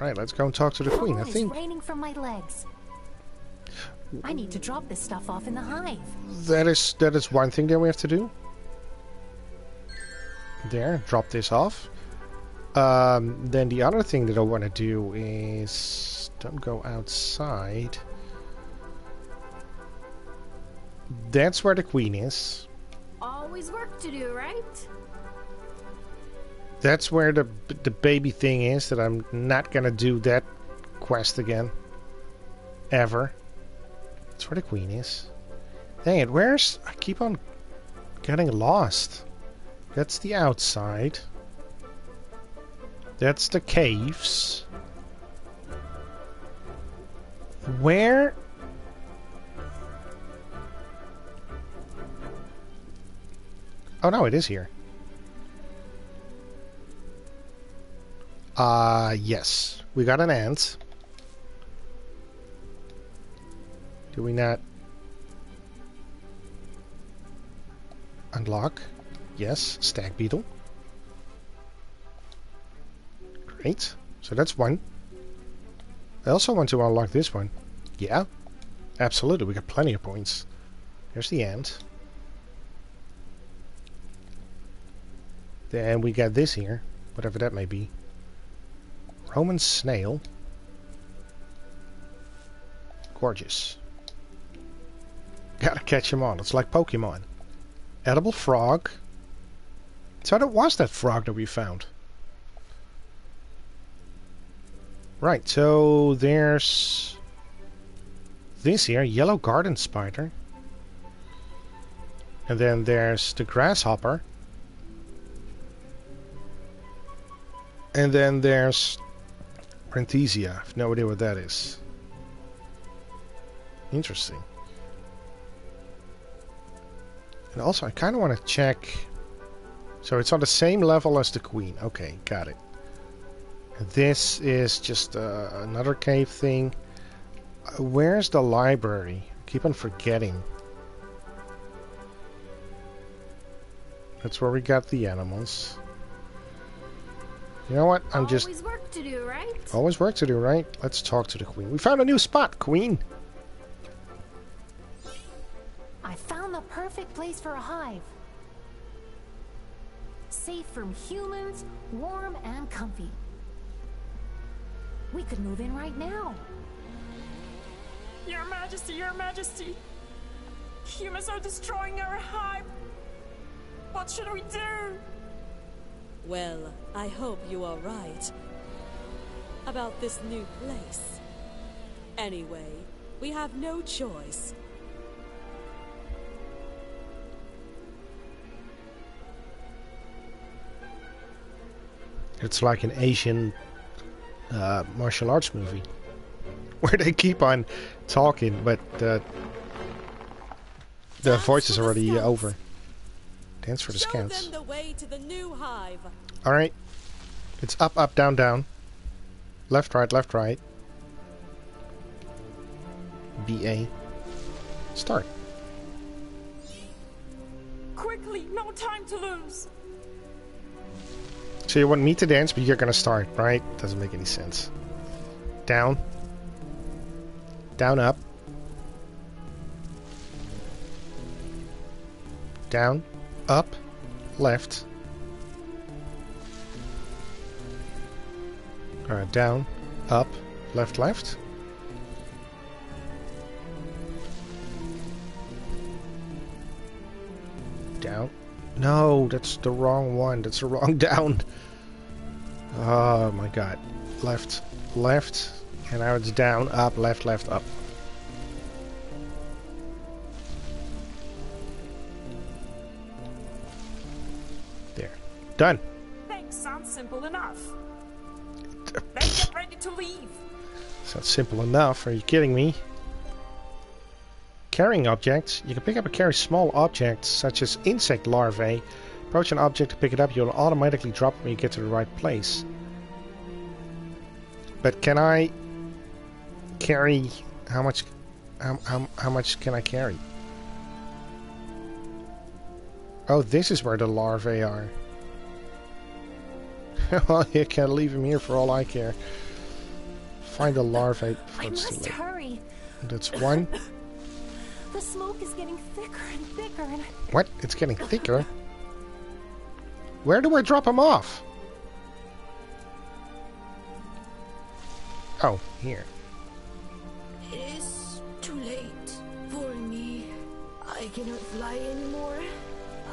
Right, let's go and talk to the queen. I think raining from my legs. I need to drop this stuff off in the hive. that is that is one thing that we have to do. There, drop this off. Um, then the other thing that I want to do is don't go outside. That's where the queen is. Always work to do, right? That's where the the baby thing is. That I'm not gonna do that quest again. Ever. That's where the queen is. Dang it! Where's I keep on getting lost. That's the outside. That's the caves. Where? Oh no, it is here. Uh, yes. We got an ant. Do we not unlock? Yes, stag beetle. Great. So that's one. I also want to unlock this one. Yeah, absolutely. We got plenty of points. There's the ant. Then we got this here, whatever that may be. Roman snail. Gorgeous. Gotta catch him on. It's like Pokemon. Edible frog. So that was that frog that we found. Right, so there's this here, yellow garden spider. And then there's the grasshopper. And then there's Prantisia. I have no idea what that is. Interesting. And also, I kind of want to check... So it's on the same level as the queen. Okay, got it. This is just uh, another cave thing. Uh, where's the library? I keep on forgetting. That's where we got the animals. You know what? I'm just... Always work to do, right? Always work to do, right? Let's talk to the queen. We found a new spot, queen! I found the perfect place for a hive. Safe from humans, warm and comfy. We could move in right now. Your Majesty, Your Majesty! Humans are destroying our hive! What should we do? Well, I hope you are right. About this new place. Anyway, we have no choice. It's like an Asian uh, martial arts movie. Where they keep on talking, but uh, the voice is already uh, over. Dance for the Show scouts. the to the new hive. Alright. It's up, up, down, down. Left, right, left, right. BA. Start. Quickly, no time to lose! So you want me to dance, but you're gonna start, right? Doesn't make any sense. Down. Down, up. Down, up, left. Alright, down, up, left, left. Down. No, that's the wrong one. That's the wrong down. Oh my god. Left, left, and now it's down, up, left, left, up. There. Done. Sounds simple enough. Are you kidding me? Carrying objects. You can pick up and carry small objects, such as insect larvae. Approach an object to pick it up, you'll automatically drop it when you get to the right place. But can I carry... How much... How, how, how much can I carry? Oh, this is where the larvae are. well, you can leave them here for all I care. Find the larvae before I oh, it's too must late. hurry. That's one. The smoke is getting thicker and thicker, and What? It's getting thicker. Where do I drop him off? Oh, here. It is too late for me. I cannot fly anymore.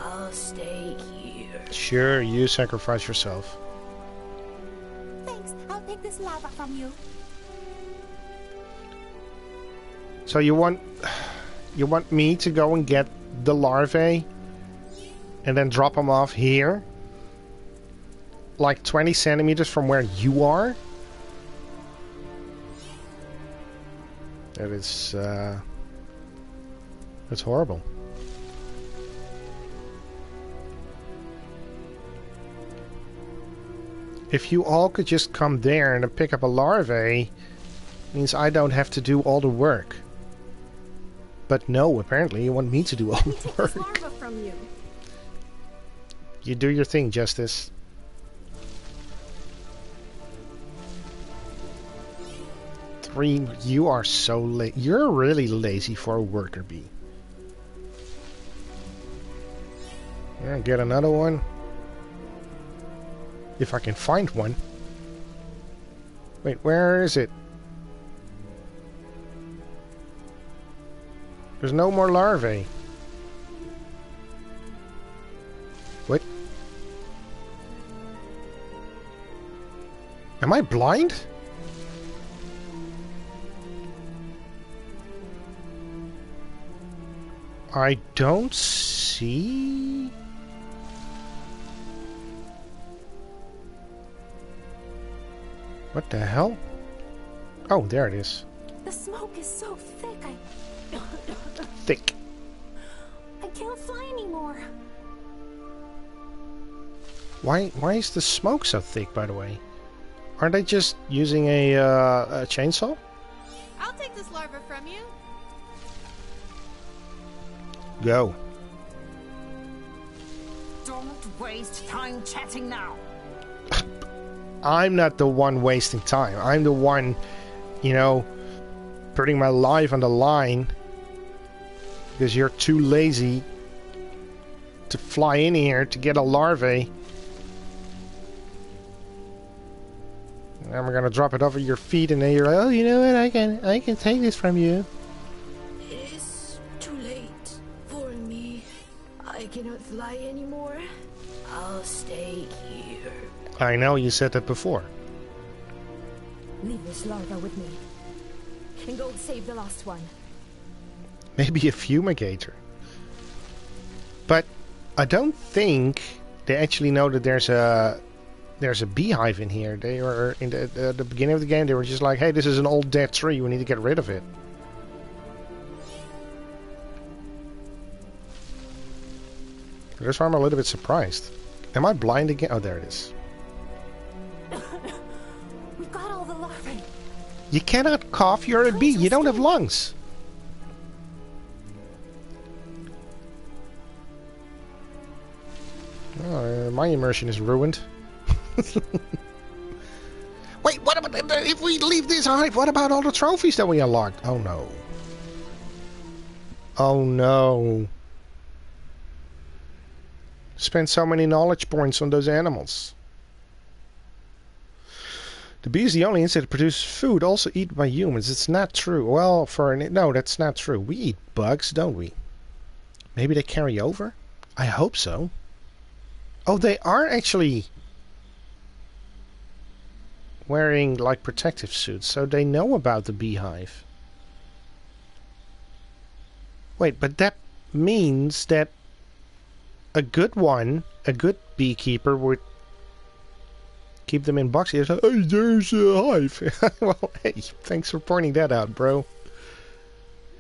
I'll stay here. Sure, you sacrifice yourself. thanks. I'll take this lava from you. So you want you want me to go and get the larvae and then drop them off here? Like 20 centimeters from where you are? That is uh that's horrible. If you all could just come there and pick up a larvae, means I don't have to do all the work. But no, apparently you want me to do all the work. from you. You do your thing, Justice. Three, you are so late. You're really lazy for a worker bee. Yeah, get another one. If I can find one. Wait, where is it? There's no more larvae. What? Am I blind? I don't see. What the hell? Oh, there it is. The smoke is so Thick. I can't fly anymore. Why? Why is the smoke so thick? By the way, aren't they just using a, uh, a chainsaw? I'll take this larva from you. Go. Don't waste time chatting now. I'm not the one wasting time. I'm the one, you know, putting my life on the line because you're too lazy to fly in here to get a larvae. And we're gonna drop it over your feet, and then you're like, "Oh, you know what? I can, I can take this from you." It is too late for me. I cannot fly anymore. I'll stay here. I know you said that before. Leave this larva with me. And go save the last one. Maybe a fumigator. But I don't think they actually know that there's a there's a beehive in here. They were in the, uh, the beginning of the game. They were just like, "Hey, this is an old dead tree. We need to get rid of it." That's why I'm a little bit surprised. Am I blind again? Oh, there it is. We got all the larvae. You cannot cough. You're a bee. You don't have lungs. My immersion is ruined. Wait, what about if we leave this hive? What about all the trophies that we unlocked? Oh no. Oh no. Spent so many knowledge points on those animals. The bee is the only insect that produces food also eaten by humans. It's not true. Well, for an, no, that's not true. We eat bugs, don't we? Maybe they carry over? I hope so. Oh, they are actually wearing like protective suits, so they know about the beehive. Wait, but that means that a good one, a good beekeeper would keep them in boxes. Hey, oh, there's a hive. well, hey, thanks for pointing that out, bro.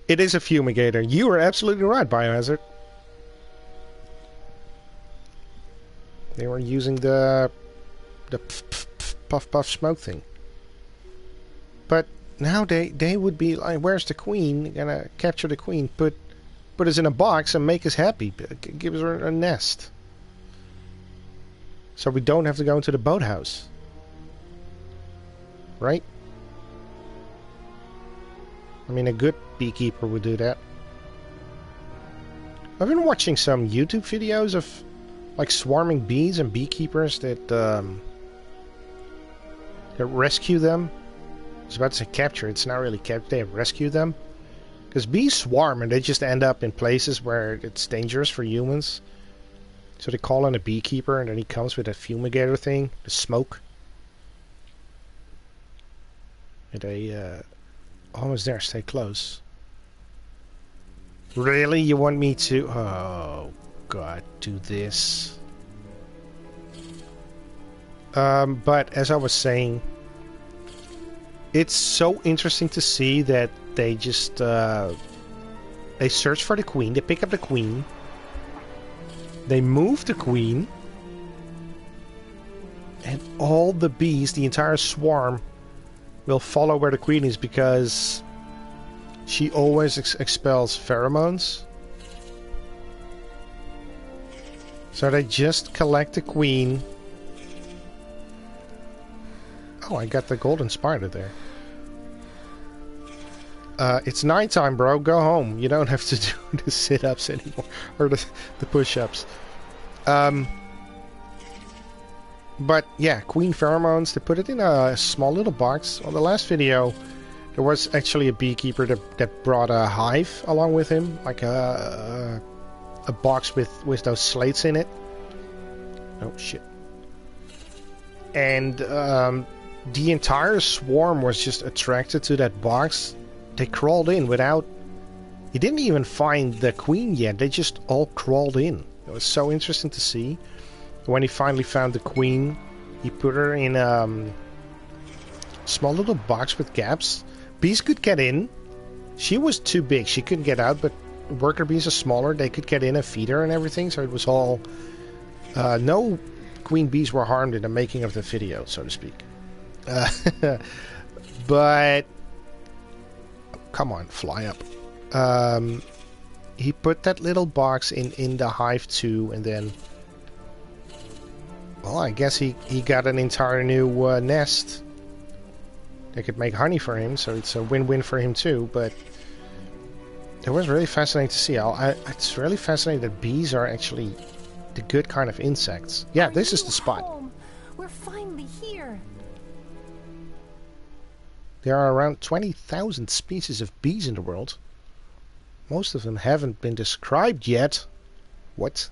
It is a fumigator. You are absolutely right, Biohazard. They were using the the puff puff smoke thing. But now they they would be like, "Where's the queen? Gonna capture the queen, put put us in a box and make us happy. Give us a nest." So we don't have to go into the boathouse. Right? I mean, a good beekeeper would do that. I've been watching some YouTube videos of like swarming bees and beekeepers that um, that rescue them. I was about to say capture. It's not really capture. They rescue them because bees swarm and they just end up in places where it's dangerous for humans. So they call in a beekeeper and then he comes with a fumigator thing, the smoke. And they uh, almost there. Stay close. Really? You want me to... Oh, God, do this. Um, but as I was saying, it's so interesting to see that they just... Uh, they search for the queen. They pick up the queen. They move the queen. And all the bees, the entire swarm, will follow where the queen is because she always ex expels pheromones. So they just collect the queen. Oh, I got the golden spider there. Uh, it's nighttime, bro. Go home. You don't have to do the sit-ups anymore. Or the, the push-ups. Um, but yeah, queen pheromones. They put it in a small little box. On the last video, there was actually a beekeeper that, that brought a hive along with him, like a, a, a box with with those slates in it. Oh shit! And um, the entire swarm was just attracted to that box. They crawled in without. He didn't even find the queen yet. They just all crawled in. It was so interesting to see. When he finally found the queen, he put her in a um, small little box with gaps. Bees could get in. She was too big. She couldn't get out, but worker bees are smaller. They could get in and feed her and everything, so it was all... Uh, no queen bees were harmed in the making of the video, so to speak. Uh, but... Come on, fly up. Um, he put that little box in, in the hive too, and then well, I guess he, he got an entire new uh, nest. They could make honey for him, so it's a win-win for him too, but it was really fascinating to see. I, it's really fascinating that bees are actually the good kind of insects. Yeah, this is the spot. Home? We're finally here. There are around 20,000 species of bees in the world. Most of them haven't been described yet. What?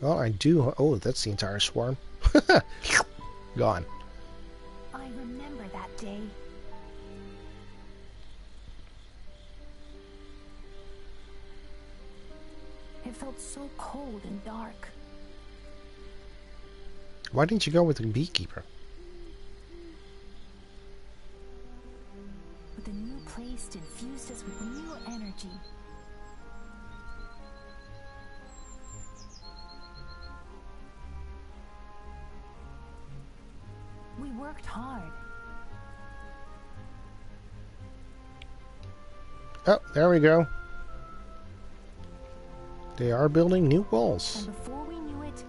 Well, I do. Oh, that's the entire swarm. Gone. I remember that day. It felt so cold and dark. Why didn't you go with the beekeeper? But the new place infused us with new energy. Oh, there we go. They are building new walls. And before we knew it,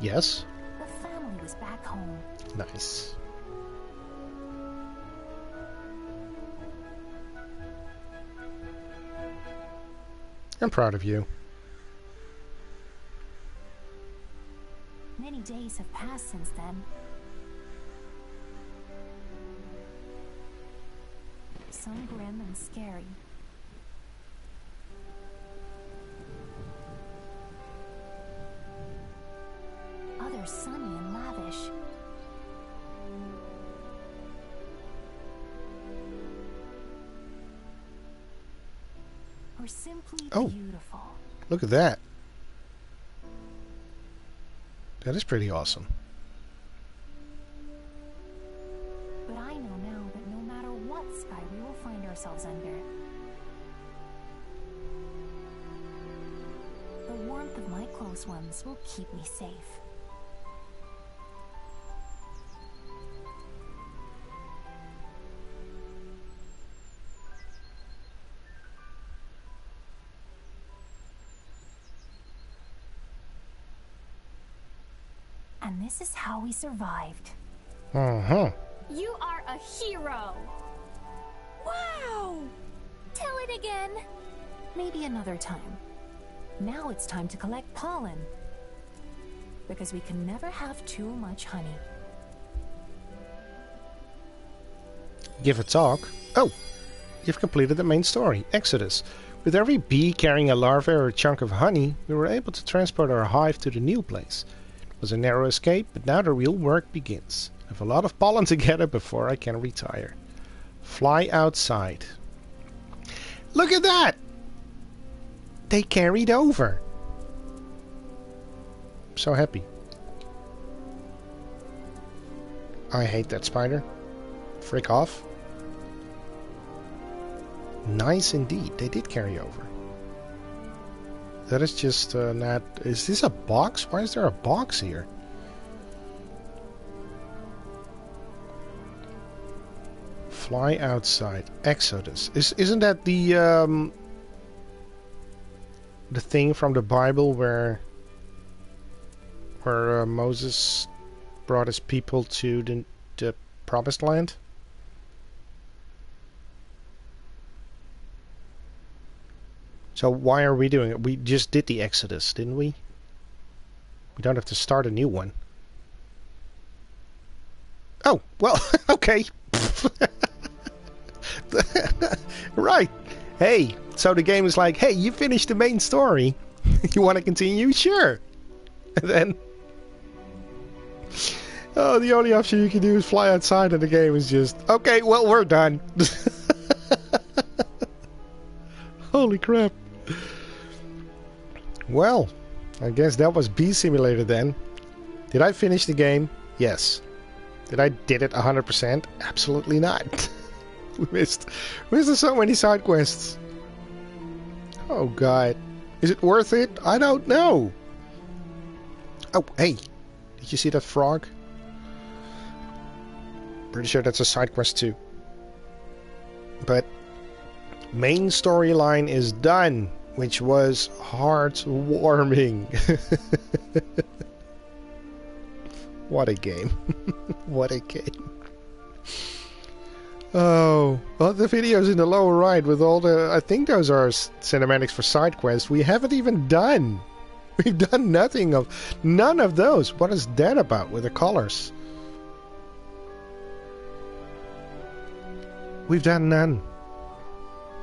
Yes. the family was back home. Nice. I'm proud of you. Many days have passed since then. Some grim and scary. Others sunny and lavish. Or simply Oh. beautiful. Look at that. That is pretty awesome. ourselves under. The warmth of my close ones will keep me safe. And this is how we survived. Uh-huh. You are a hero! Wow! Tell it again. Maybe another time. Now it's time to collect pollen. Because we can never have too much honey. Give a talk. Oh, you've completed the main story, Exodus. With every bee carrying a larva or a chunk of honey, we were able to transport our hive to the new place. It was a narrow escape, but now the real work begins. I have a lot of pollen to gather before I can retire. Fly outside. Look at that! They carried over. So happy. I hate that spider. Frick off. Nice indeed. They did carry over. That is just uh, not... Is this a box? Why is there a box here? Fly outside. Exodus. Is, isn't that the... Um, the thing from the Bible where... Where uh, Moses brought his people to the, the promised land? So why are we doing it? We just did the Exodus, didn't we? We don't have to start a new one. Oh, well, okay. right. Hey, so the game is like, hey, you finished the main story. you want to continue? Sure. And then... Oh, the only option you can do is fly outside and the game is just, okay, well, we're done. Holy crap. Well, I guess that was Bee Simulator then. Did I finish the game? Yes. Did I did it 100%? Absolutely not. we missed, we missed so many side quests. Oh god. Is it worth it? I don't know. Oh, hey. Did you see that frog? Pretty sure that's a side quest too. But main storyline is done, which was heartwarming. what a game. what a game. Oh, well, the videos in the lower right with all the. I think those are cinematics for side quests. We haven't even done. We've done nothing of. None of those. What is that about with the colors? We've done none.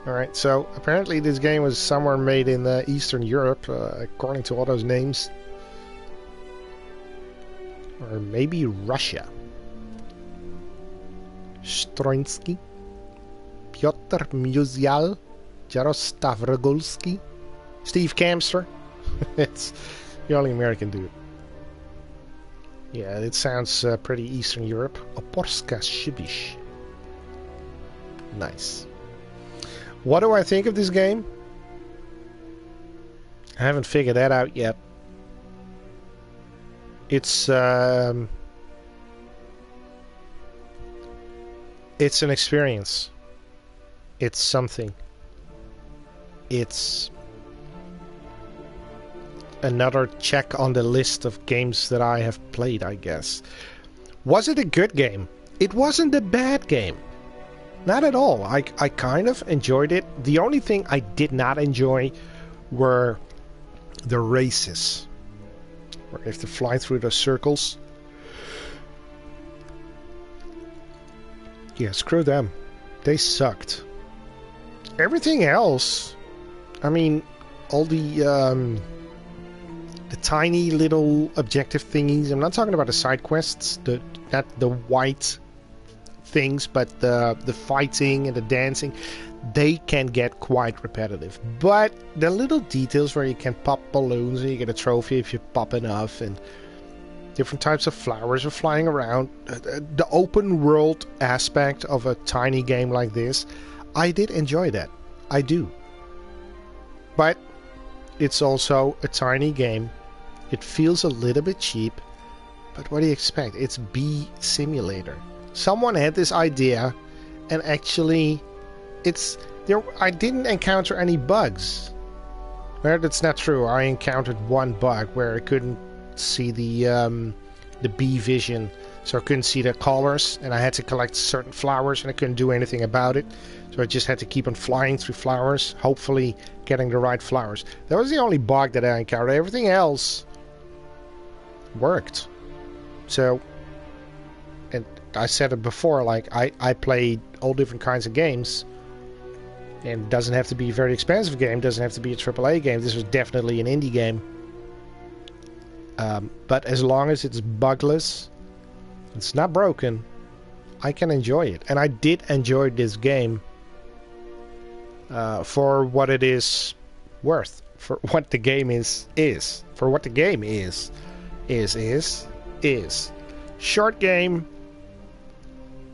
Alright, so apparently this game was somewhere made in uh, Eastern Europe, uh, according to all those names. Or maybe Russia. Stroinsky, Piotr Musial, Jaroslav Rogulski, Steve Kamster. it's the only American dude. Yeah, it sounds uh, pretty Eastern Europe. Oporska Shibish. Nice. What do I think of this game? I haven't figured that out yet. It's um, it's an experience. It's something. It's another check on the list of games that I have played, I guess. Was it a good game? It wasn't a bad game. Not at all. I, I kind of enjoyed it. The only thing I did not enjoy were the races. Where you have to fly through the circles. Yeah, screw them. They sucked. Everything else, I mean, all the um, the tiny little objective thingies. I'm not talking about the side quests, the not the white things, but the the fighting and the dancing, they can get quite repetitive. But the little details where you can pop balloons and you get a trophy if you pop enough, and different types of flowers are flying around. Uh, uh, the open world aspect of a tiny game like this, I did enjoy that. I do. But it's also a tiny game. It feels a little bit cheap. But what do you expect? It's Bee Simulator someone had this idea and actually it's there I didn't encounter any bugs. Well, that's not true. I encountered one bug where I couldn't see the um, the bee vision, so I couldn't see the colors, and I had to collect certain flowers, and I couldn't do anything about it. So I just had to keep on flying through flowers, hopefully getting the right flowers. That was the only bug that I encountered. Everything else worked. So, and I said it before, like I I played all different kinds of games. And doesn't have to be a very expensive game, doesn't have to be a AAA game. This was definitely an indie game. Um, but as long as it's bugless, it's not broken, I can enjoy it. And I did enjoy this game uh, for what it is worth, for what the game is is, for what the game is, is is is. Short game,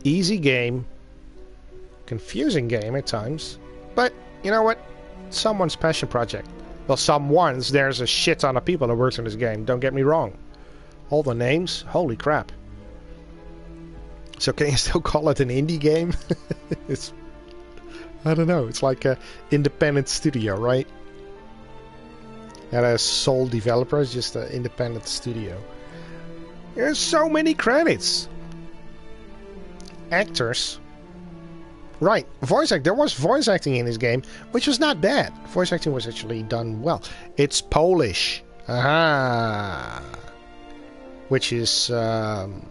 easy game, confusing game at times, but you know what? Someone's passion project. Well, some ones. There's a shit ton of people that works on this game. Don't get me wrong. All the names, holy crap. So can you still call it an indie game? it's I don't know. It's like a independent studio, right? Not a sole developer, it's just an independent studio. There's so many credits. Actors. Right, voice act. There was voice acting in this game, which was not bad. Voice acting was actually done well. It's Polish. Aha. Which is, um,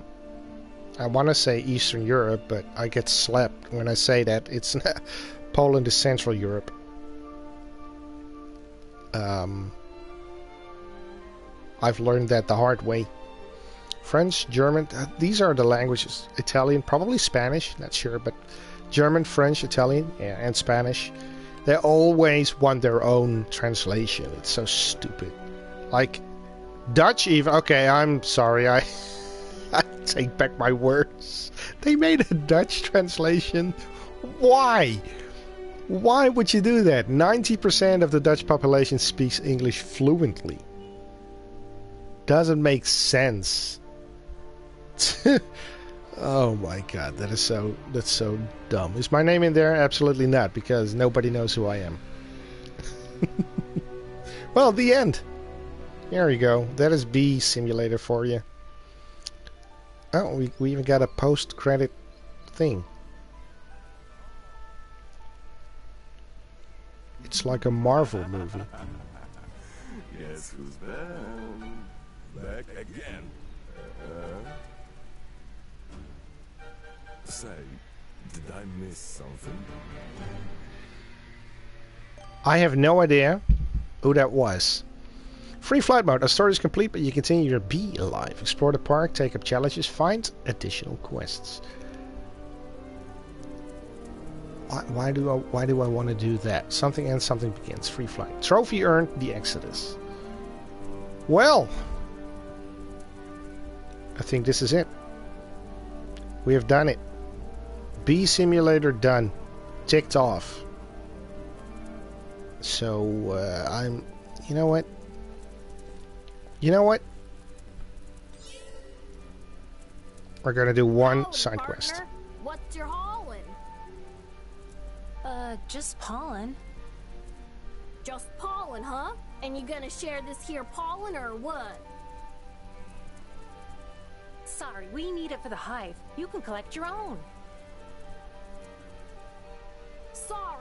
I want to say Eastern Europe, but I get slapped when I say that. It's Poland is Central Europe. Um, I've learned that the hard way. French, German, uh, these are the languages. Italian, probably Spanish, not sure, but German, French, Italian, yeah, and Spanish. They always want their own translation. It's so stupid. Like Dutch, even. Okay, I'm sorry. I I take back my words. They made a Dutch translation. Why? Why would you do that? 90% of the Dutch population speaks English fluently. Doesn't make sense. oh my god, that is so that's so dumb. Is my name in there? Absolutely not, because nobody knows who I am. well, the end. There you go. That is Bee Simulator for you. Oh, we, we even got a post-credit thing. It's like a Marvel movie. Guess who's back? Back again. Say, did I miss something? I have no idea who that was. Free flight mode. A story is complete, but you continue to be alive. Explore the park, take up challenges, find additional quests. Why, why do I why do I want to do that? Something ends, something begins. Free flight. Trophy earned. The Exodus. Well, I think this is it. We have done it. Bee simulator done. Ticked off. So uh, I'm. You know what? You know what? We're gonna do one Howdy, side partner. quest. What's your hauling? Uh, just pollen. Just pollen, huh? And you gonna share this here pollen or what? Sorry, we need it for the hive. You can collect your own.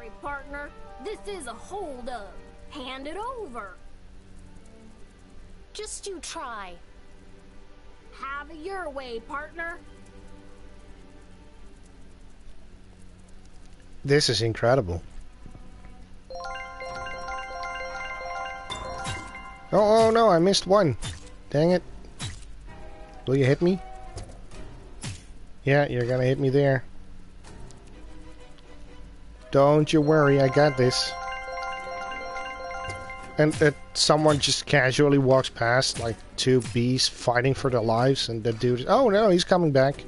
Sorry, partner. This is a holdup. Hand it over. Just you try. Have it your way, partner. This is incredible. Oh, oh no, I missed one. Dang it. Will you hit me? Yeah, you're gonna hit me there. Don't you worry, I got this. And that someone just casually walks past, like two bees fighting for their lives, and the dude. Oh no, he's coming back.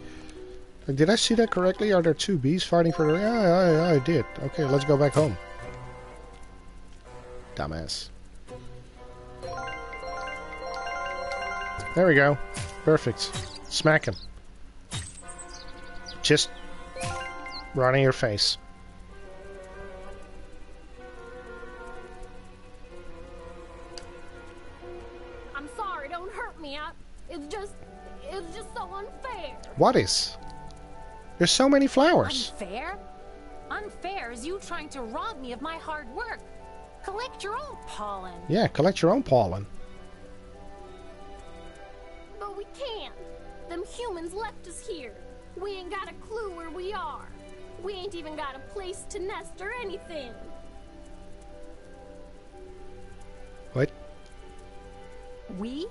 Like, did I see that correctly? Are there two bees fighting for their... Yeah, yeah, yeah, I did. Okay, let's go back home. Dumbass. There we go. Perfect. Smack him. Just right in your face. What is? There's so many flowers. Unfair? Unfair is you trying to rob me of my hard work. Collect your own pollen. Yeah, collect your own pollen. But we can't. Them humans left us here. We ain't got a clue where we are. We ain't even got a place to nest or anything. What? We?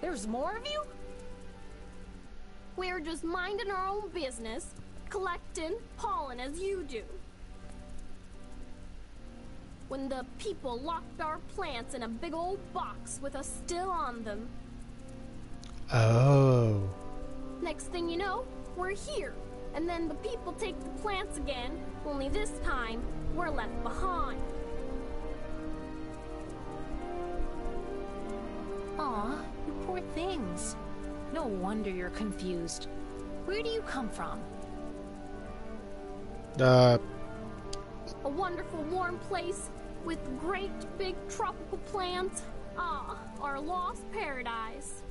There's more of you? We're just minding our own business, collecting pollen as you do. When the people locked our plants in a big old box with us still on them, Oh. next thing you know, we're here. And then the people take the plants again, only this time, we're left behind. Aw, you poor things. No wonder you're confused. Where do you come from? Uh, A wonderful warm place with great big tropical plants. Ah, our lost paradise.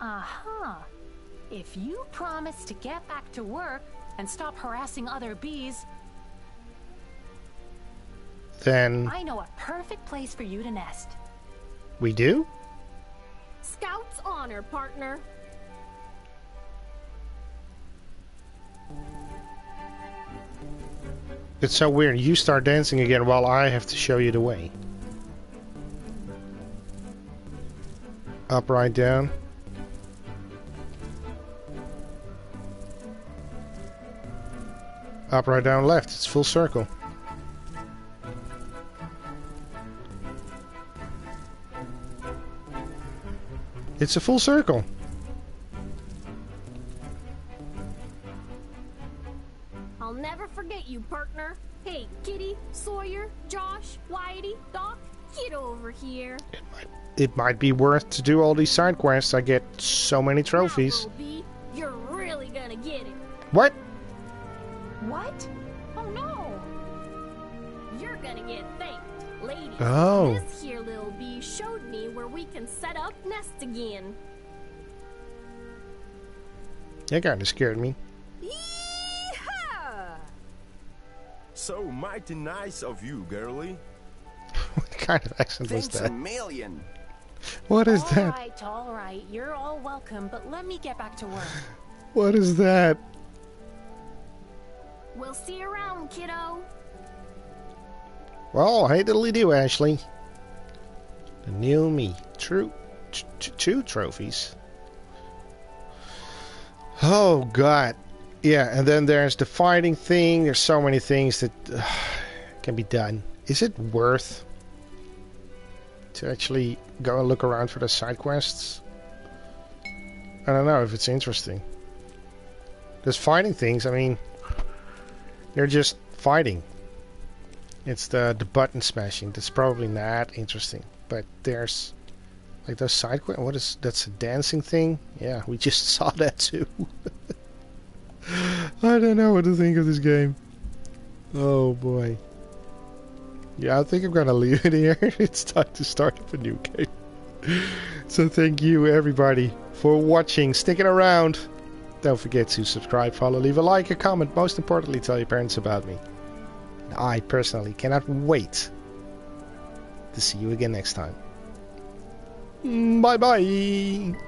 Aha. If you promise to get back to work and stop harassing other bees, then I know a perfect place for you to nest. we do? Scout's honor, partner. It's so weird. You start dancing again while I have to show you the way. Up, right, down. Up, right, down, left. It's full circle. It's a full circle. I'll never forget you, partner. Hey, Kitty, Sawyer, Josh, Whitey, Doc, get over here. It might be worth to do all these side quests. I get so many trophies. Now, bee, you're really gonna get it. What? What? Oh no! You're gonna get thanked, lady. Oh. This up again. That kind of scared me. Yeehaw! So mighty nice of you, girlie. What kind of accent was Thanks a that? million. What is All that? right, all right. You're all welcome, but let me get back to work. What is that? We'll see you around, kiddo. Well, hey diddly do, Ashley. The new me. True. T- two trophies. Oh, God. Yeah, and then there's the fighting thing. There's so many things that uh, can be done. Is it worth to actually go and look around for the side quests? I don't know if it's interesting. There's fighting things. I mean, they're just fighting. It's the the button smashing. That's probably not interesting. But there's like those side quests. What is that's a dancing thing? Yeah, we just saw that too. I don't know what to think of this game. Oh boy. Yeah, I think I'm gonna leave it here. it's time to start up a new game. So thank you everybody for watching, sticking around. Don't forget to subscribe, follow, leave a like, a comment. Most importantly, tell your parents about me. I personally cannot wait to see you again next time. Bye bye.